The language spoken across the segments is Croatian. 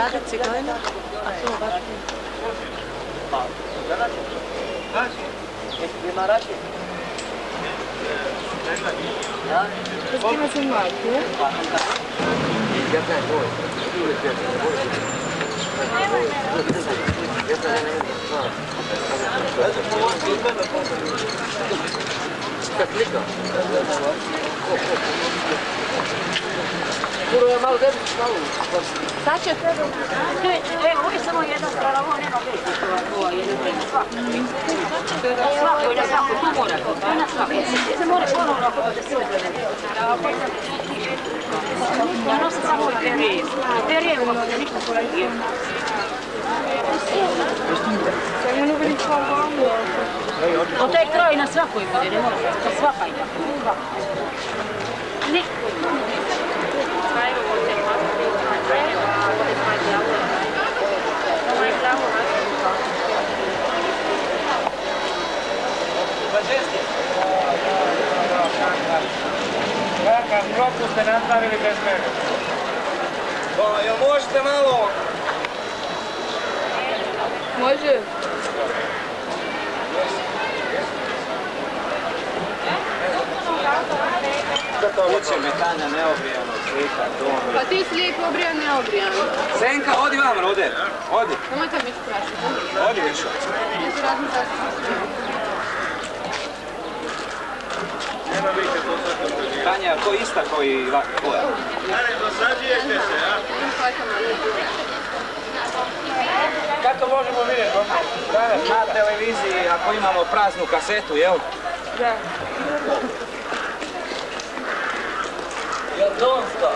gerade Zigeuner? Ach so, warte. Jetzt gehen wir zum Markt, ne? Ich hab kein Wohl. Das ist Klicker. S kime se mlati? Sad će treba... E, ovo je samo jedna strana, ovo nema veze, ovo je jedna svaka. Svako i na svako, tu mora, to na svako. Se mora ponovno ako bude sve Ja nosim samo ove perije. Perije on ništa kolegije. Samo ne vidim kao vamo. O taj kraj na svakoj bude, ne mora, to svaka ide. Kakav propust ste napravili bez mene? Jel možete malo? Može. Uče mi Tanja neobrijano slika, dom. Pa ti si lijep obrijan, ne obrijan. Senka, odi vam, Rode. Odi, Nemojte mi sprašiti. odi više. Ne se radim zašto. Tanja, je to ista kao i va- tvoja? Kako možemo vidjeti? Na televiziji, ako imamo praznu kasetu, jel? Da. Донска.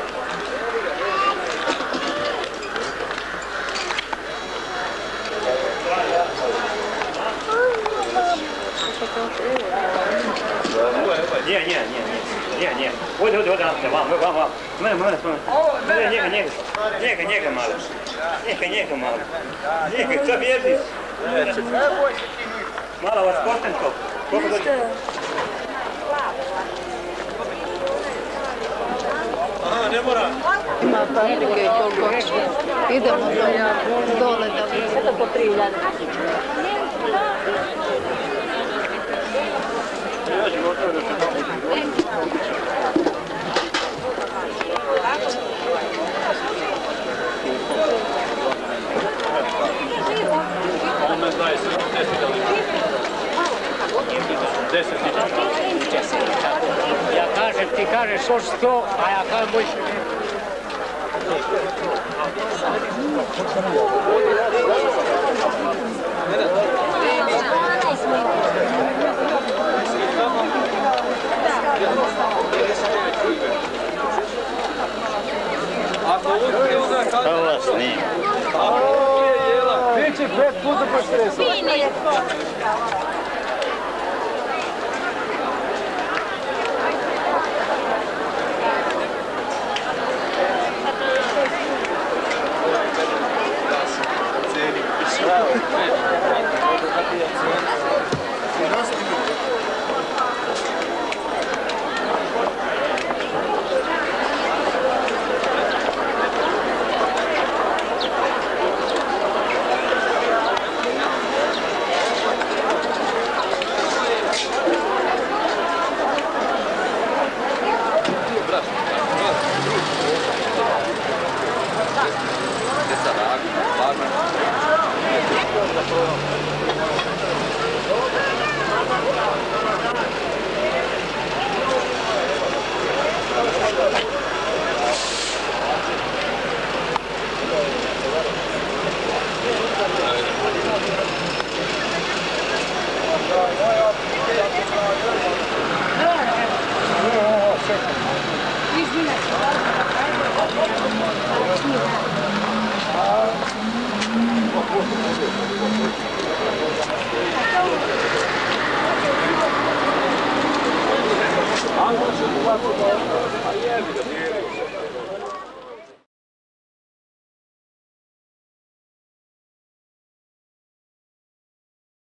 Не, не, не, не, не, не. Вот, вот, вот, вам, вам, вам. Мы, мы, мы. Нека, нека, нека, нека, мало. Нека, нека, мало. Нека, кто бежит? Мало, вот спортенков. Сколько тут? A, ne mora. Ima paprike i koliko Idemo do, dole da vidimo. po tri Ja ću otvoriti. On me znaje sve, ne 10 тисяч. Я кажу, ти кажеш, що 100, а я кажу, більше Классный. Видите, Брэд Пузо пострелил. Yeah,